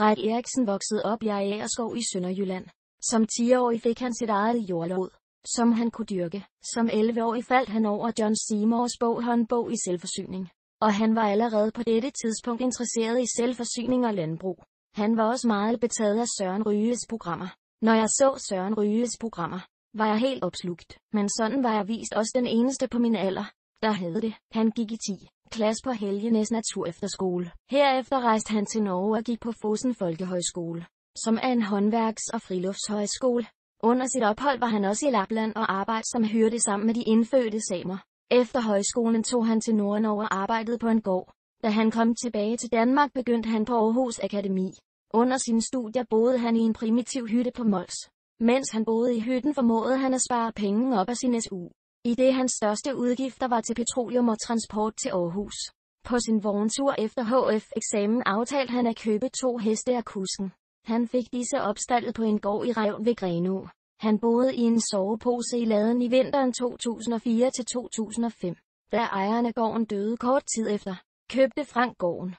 Fred Eriksen voksede op i Agerskov i Sønderjylland. Som 10-årig fik han sit eget jordlod, som han kunne dyrke. Som 11-årig faldt han over John Seymours bog Håndbog i selvforsyning. Og han var allerede på dette tidspunkt interesseret i selvforsyning og landbrug. Han var også meget betaget af Søren Ryges programmer. Når jeg så Søren Ryges programmer, var jeg helt opslugt. Men sådan var jeg vist også den eneste på min alder, der havde det. Han gik i 10 klasse på Helgenes Naturefterskole. Herefter rejste han til Norge og gik på Fosen Folkehøjskole, som er en håndværks- og friluftshøjskole. Under sit ophold var han også i Lapland og arbejdede som hørte sammen med de indfødte samer. Efter højskolen tog han til Nordnorge og arbejdede på en gård. Da han kom tilbage til Danmark begyndte han på Aarhus Akademi. Under sine studier boede han i en primitiv hytte på Mols. Mens han boede i hytten formåede han at spare penge op af sin SU. I det hans største udgifter var til petroleum og transport til Aarhus. På sin vogntur efter HF-eksamen aftalte han at købe to heste af kusken. Han fik disse opstaldet på en gård i Rev ved Grenå. Han boede i en sovepose i laden i vinteren 2004 til 2005. Da ejeren af gården døde kort tid efter, købte Frank gården.